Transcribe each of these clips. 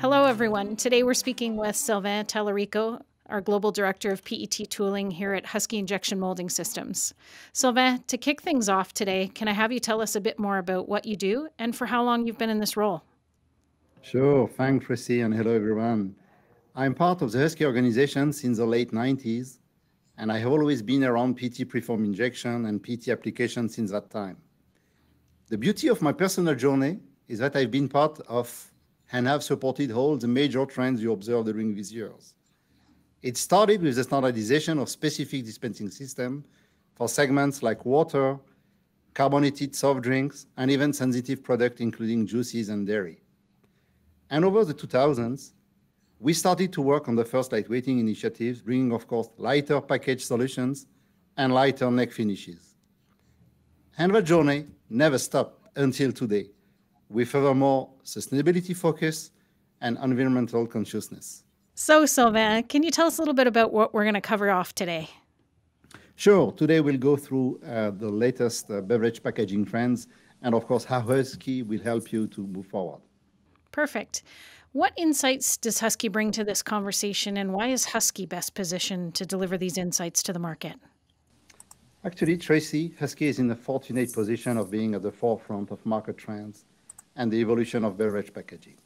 Hello, everyone. Today we're speaking with Sylvain Talarico, our Global Director of PET Tooling here at Husky Injection Molding Systems. Sylvain, to kick things off today, can I have you tell us a bit more about what you do and for how long you've been in this role? Sure. Thanks, Tracy, and hello, everyone. I'm part of the Husky organization since the late 90s, and I have always been around PET preform injection and PET application since that time. The beauty of my personal journey is that I've been part of and have supported all the major trends you observed during these years. It started with the standardization of specific dispensing system for segments like water, carbonated soft drinks, and even sensitive products, including juices and dairy. And over the 2000s, we started to work on the first lightweighting initiatives, bringing, of course, lighter package solutions and lighter neck finishes. And the journey never stopped until today, with furthermore sustainability focus and environmental consciousness. So, Sylvain, can you tell us a little bit about what we're going to cover off today? Sure. Today we'll go through uh, the latest uh, beverage packaging trends and, of course, how Husky will help you to move forward. Perfect. What insights does Husky bring to this conversation, and why is Husky best positioned to deliver these insights to the market? Actually, Tracy, Husky is in the fortunate position of being at the forefront of market trends and the evolution of beverage packaging.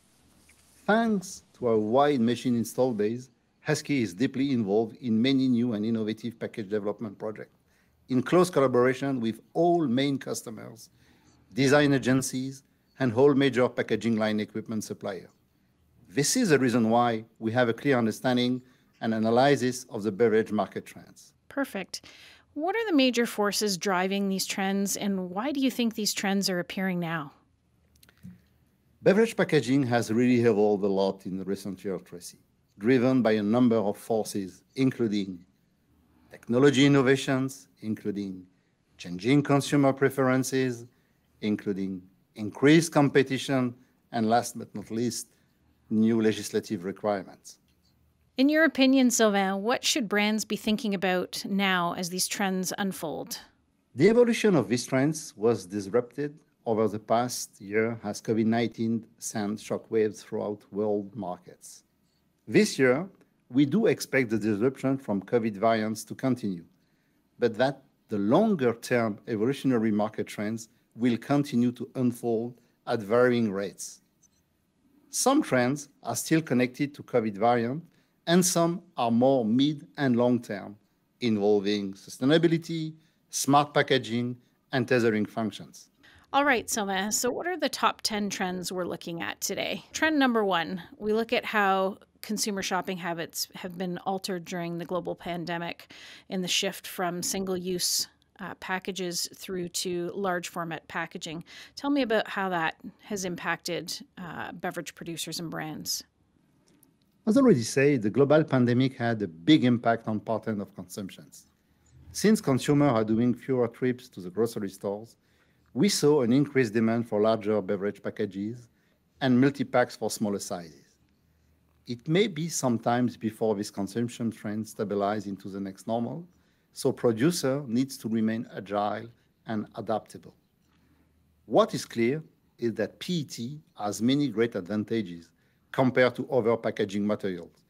Thanks to our wide machine install base, Husky is deeply involved in many new and innovative package development projects in close collaboration with all main customers, design agencies, and whole major packaging line equipment supplier. This is the reason why we have a clear understanding and analysis of the beverage market trends. Perfect. What are the major forces driving these trends, and why do you think these trends are appearing now? Beverage packaging has really evolved a lot in the recent years, Tracy, driven by a number of forces, including technology innovations, including changing consumer preferences, including increased competition, and last but not least, new legislative requirements. In your opinion, Sylvain, what should brands be thinking about now as these trends unfold? The evolution of these trends was disrupted over the past year as COVID-19 sent shockwaves throughout world markets. This year, we do expect the disruption from COVID variants to continue, but that the longer-term evolutionary market trends will continue to unfold at varying rates. Some trends are still connected to COVID variant, and some are more mid and long-term, involving sustainability, smart packaging, and tethering functions. All right, Sylvain. So, what are the top 10 trends we're looking at today? Trend number one we look at how consumer shopping habits have been altered during the global pandemic in the shift from single use uh, packages through to large format packaging. Tell me about how that has impacted uh, beverage producers and brands. As already said, the global pandemic had a big impact on pattern of consumptions. Since consumers are doing fewer trips to the grocery stores, we saw an increased demand for larger beverage packages and multi-packs for smaller sizes. It may be sometimes before this consumption trend stabilizes into the next normal, so producer needs to remain agile and adaptable. What is clear is that PET has many great advantages compared to other packaging materials,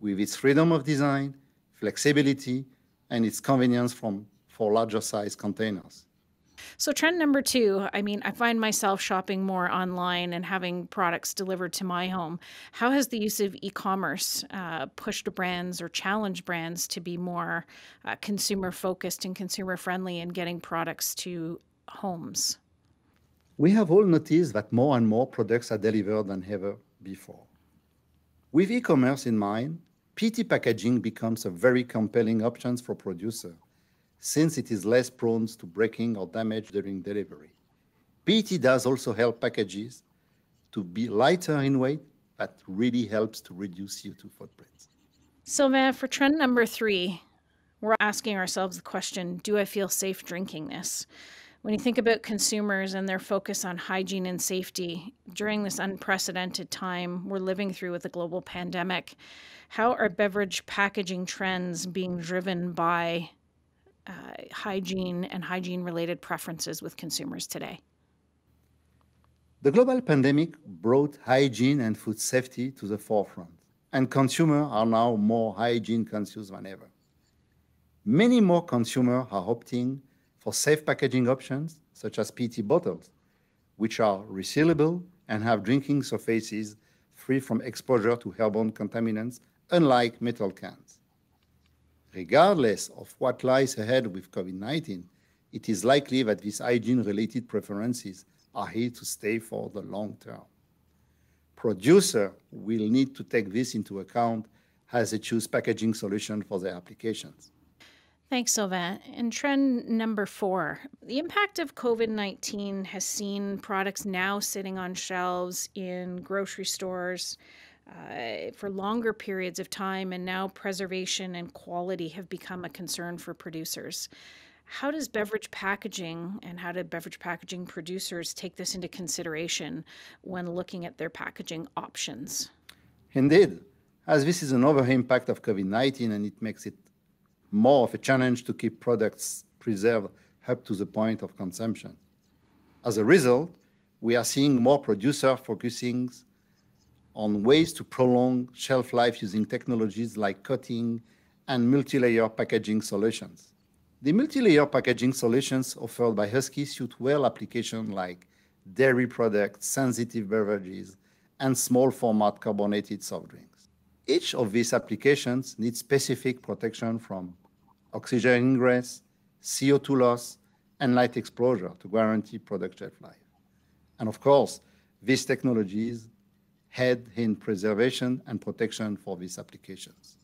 with its freedom of design, flexibility, and its convenience for larger size containers. So, trend number two I mean, I find myself shopping more online and having products delivered to my home. How has the use of e commerce uh, pushed brands or challenged brands to be more uh, consumer focused and consumer friendly in getting products to homes? We have all noticed that more and more products are delivered than ever before. With e commerce in mind, PET packaging becomes a very compelling option for producers since it is less prone to breaking or damage during delivery. PET does also help packages to be lighter in weight, but really helps to reduce CO2 footprints. Sylvain, for trend number three, we're asking ourselves the question Do I feel safe drinking this? When you think about consumers and their focus on hygiene and safety during this unprecedented time we're living through with the global pandemic, how are beverage packaging trends being driven by uh, hygiene and hygiene related preferences with consumers today? The global pandemic brought hygiene and food safety to the forefront, and consumers are now more hygiene conscious than ever. Many more consumers are opting for safe packaging options, such as PET bottles, which are resealable and have drinking surfaces free from exposure to airborne contaminants, unlike metal cans. Regardless of what lies ahead with COVID 19, it is likely that these hygiene related preferences are here to stay for the long term. Producer will need to take this into account as they choose packaging solution for their applications. Thanks, Sylvain. And trend number four the impact of COVID 19 has seen products now sitting on shelves in grocery stores uh, for longer periods of time, and now preservation and quality have become a concern for producers. How does beverage packaging and how do beverage packaging producers take this into consideration when looking at their packaging options? Indeed, as this is an another impact of COVID 19 and it makes it more of a challenge to keep products preserved up to the point of consumption. As a result, we are seeing more producers focusing on ways to prolong shelf life using technologies like coating and multi-layer packaging solutions. The multi-layer packaging solutions offered by Husky suit well applications like dairy products, sensitive beverages, and small format carbonated soft drinks. Each of these applications needs specific protection from oxygen ingress, CO2 loss, and light exposure to guarantee product shelf life. And of course, these technologies head in preservation and protection for these applications.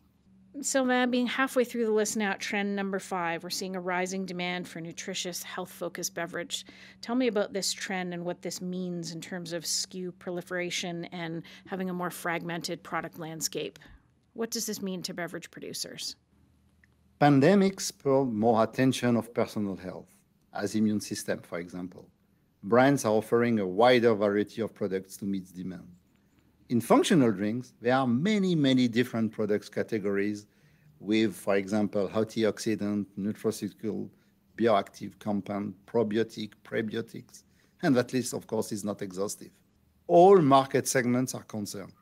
Sylvain, being halfway through the list now, trend number five, we're seeing a rising demand for nutritious, health focused beverage. Tell me about this trend and what this means in terms of SKU proliferation and having a more fragmented product landscape. What does this mean to beverage producers? Pandemics spurred more attention of personal health, as immune system, for example. Brands are offering a wider variety of products to meet demand. In functional drinks, there are many, many different products categories with, for example, antioxidant, nutraceutical, bioactive compound, probiotic, prebiotics, and that list, of course, is not exhaustive. All market segments are concerned,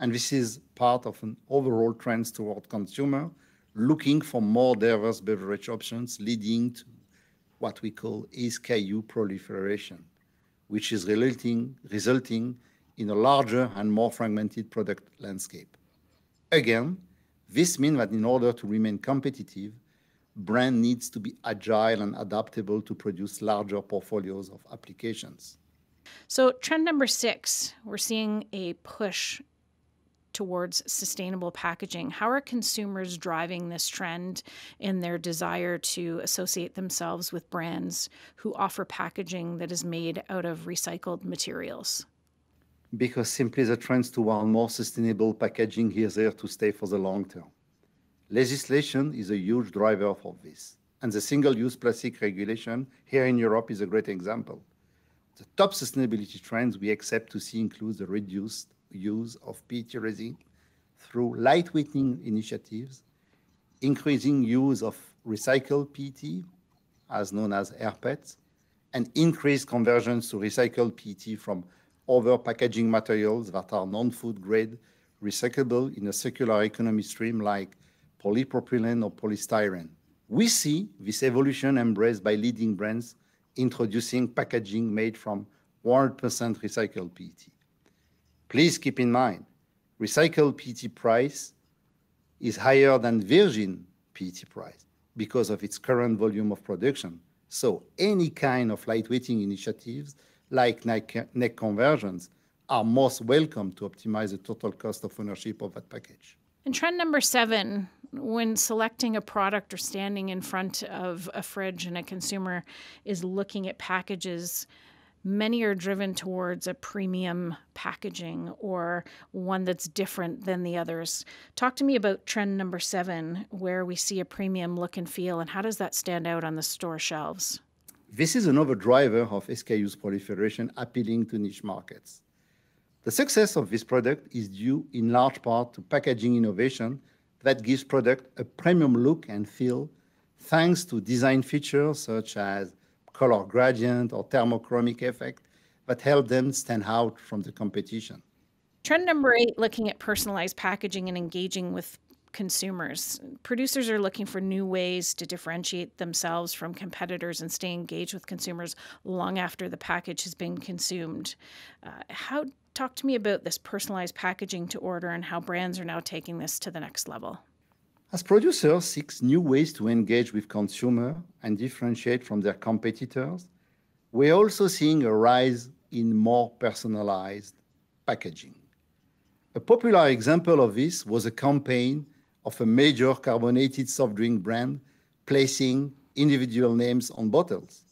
and this is part of an overall trend toward consumer looking for more diverse beverage options, leading to what we call SKU proliferation, which is resulting, resulting in a larger and more fragmented product landscape. Again, this means that in order to remain competitive, brand needs to be agile and adaptable to produce larger portfolios of applications. So, trend number six, we're seeing a push towards sustainable packaging. How are consumers driving this trend in their desire to associate themselves with brands who offer packaging that is made out of recycled materials? Because simply the trends toward more sustainable packaging is here to stay for the long term. Legislation is a huge driver for this, and the single-use plastic regulation here in Europe is a great example. The top sustainability trends we accept to see include the reduced use of PET resin through lightweighting initiatives, increasing use of recycled PET, as known as rPET, and increased conversions to recycled PET from other packaging materials that are non-food grade, recyclable in a circular economy stream like polypropylene or polystyrene. We see this evolution embraced by leading brands introducing packaging made from 100% recycled PET. Please keep in mind, recycled PET price is higher than virgin PET price because of its current volume of production. So any kind of lightweighting initiatives like neck conversions are most welcome to optimize the total cost of ownership of that package. And trend number seven, when selecting a product or standing in front of a fridge and a consumer is looking at packages, many are driven towards a premium packaging or one that's different than the others. Talk to me about trend number seven, where we see a premium look and feel, and how does that stand out on the store shelves? This is another driver of SKU's proliferation appealing to niche markets. The success of this product is due in large part to packaging innovation that gives product a premium look and feel thanks to design features such as color gradient or thermochromic effect that help them stand out from the competition. Trend number eight looking at personalized packaging and engaging with consumers. Producers are looking for new ways to differentiate themselves from competitors and stay engaged with consumers long after the package has been consumed. Uh, how talk to me about this personalized packaging to order and how brands are now taking this to the next level? As producers seek new ways to engage with consumers and differentiate from their competitors, we're also seeing a rise in more personalized packaging. A popular example of this was a campaign of a major carbonated soft drink brand placing individual names on bottles.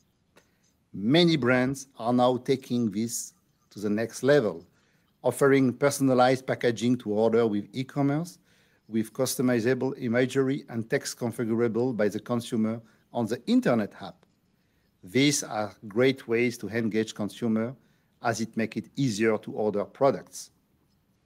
Many brands are now taking this to the next level, offering personalized packaging to order with e-commerce with customizable imagery and text configurable by the consumer on the internet app. These are great ways to engage consumer as it make it easier to order products.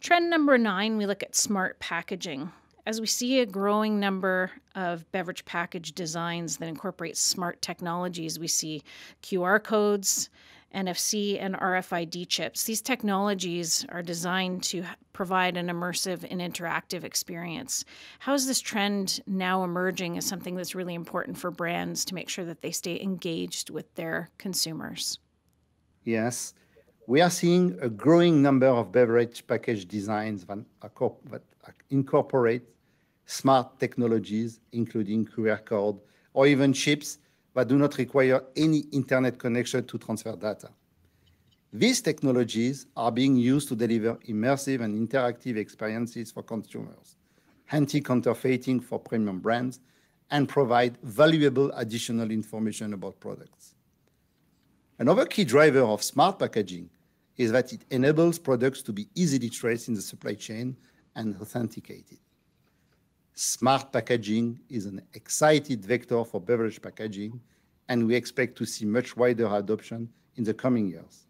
Trend number nine, we look at smart packaging. As we see a growing number of beverage package designs that incorporate smart technologies, we see QR codes, NFC, and RFID chips. These technologies are designed to provide an immersive and interactive experience. How is this trend now emerging as something that's really important for brands to make sure that they stay engaged with their consumers? Yes, we are seeing a growing number of beverage package designs that incorporate smart technologies, including QR code or even chips that do not require any internet connection to transfer data. These technologies are being used to deliver immersive and interactive experiences for consumers, anti-counterfeiting for premium brands, and provide valuable additional information about products. Another key driver of smart packaging is that it enables products to be easily traced in the supply chain and authenticated. Smart packaging is an excited vector for beverage packaging, and we expect to see much wider adoption in the coming years.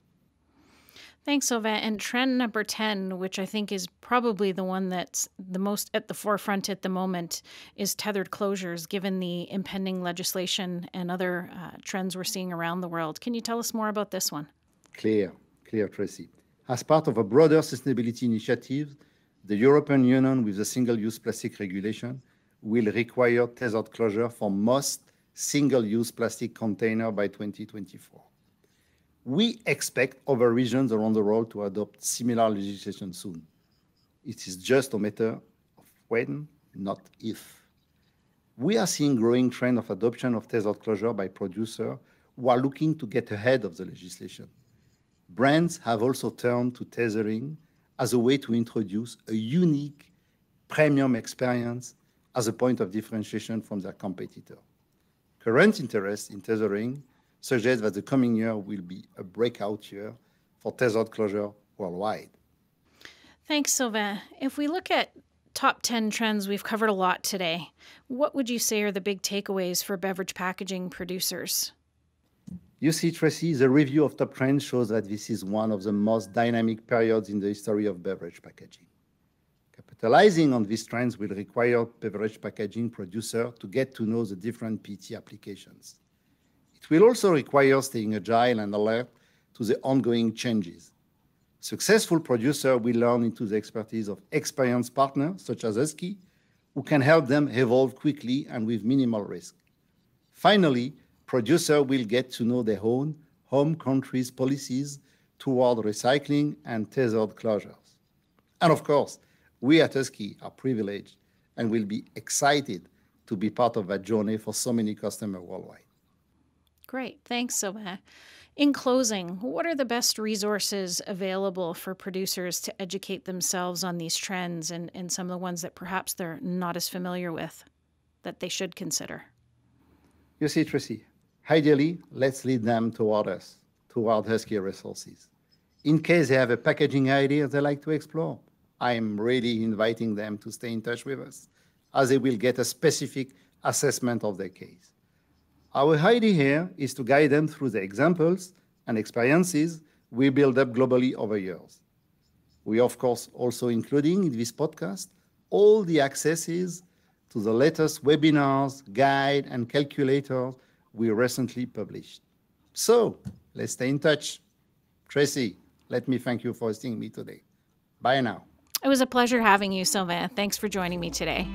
Thanks, Sylvain. And trend number 10, which I think is probably the one that's the most at the forefront at the moment, is tethered closures, given the impending legislation and other uh, trends we're seeing around the world. Can you tell us more about this one? Clear, Tracy. As part of a broader sustainability initiative, the European Union, with the single-use plastic regulation, will require tethered closure for most single-use plastic container by 2024. We expect other regions around the world to adopt similar legislation soon. It is just a matter of when, not if. We are seeing growing trend of adoption of tethered closure by producers who are looking to get ahead of the legislation. Brands have also turned to tethering as a way to introduce a unique premium experience as a point of differentiation from their competitor. Current interest in tethering suggests that the coming year will be a breakout year for tethered closure worldwide. Thanks, Sylvain. If we look at top 10 trends, we've covered a lot today. What would you say are the big takeaways for beverage packaging producers? You see, Tracy, the review of top trends shows that this is one of the most dynamic periods in the history of beverage packaging. Capitalizing on these trends will require beverage packaging producers to get to know the different PET applications. It will also require staying agile and alert to the ongoing changes. Successful producers will learn into the expertise of experienced partners such as Husky, who can help them evolve quickly and with minimal risk. Finally, producer will get to know their own home country's policies toward recycling and tethered closures. And of course, we at Husky are privileged and will be excited to be part of that journey for so many customers worldwide. Great. Thanks, Sylvain. In closing, what are the best resources available for producers to educate themselves on these trends and, and some of the ones that perhaps they're not as familiar with that they should consider? You see, Tracy, Ideally, let's lead them toward us, toward Husky resources. In case they have a packaging idea they like to explore, I'm really inviting them to stay in touch with us, as they will get a specific assessment of their case. Our idea here is to guide them through the examples and experiences we build up globally over years. We, of course, also including in this podcast all the accesses to the latest webinars, guide, and calculators we recently published. So let's stay in touch. Tracy, let me thank you for hosting me today. Bye now. It was a pleasure having you, Sylvain. Thanks for joining me today.